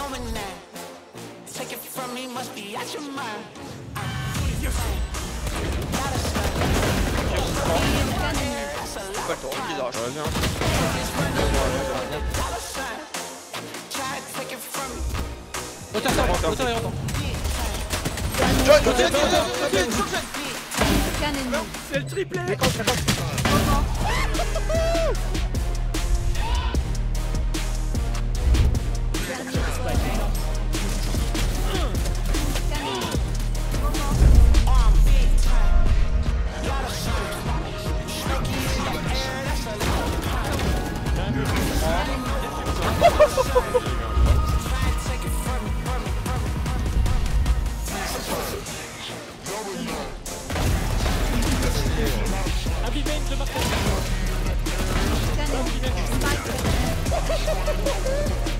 knowing that. Take it from me, must be out your mind. Pas le il lâche. Vas-y, hein. John, John, John, John, John, John. C'est le triplé Arm big time. Gotta shine. Snooki in the air, that's a long time. Try to take it from me, from me, from me. Abimane de Martin Qu'un ennemi. Spike.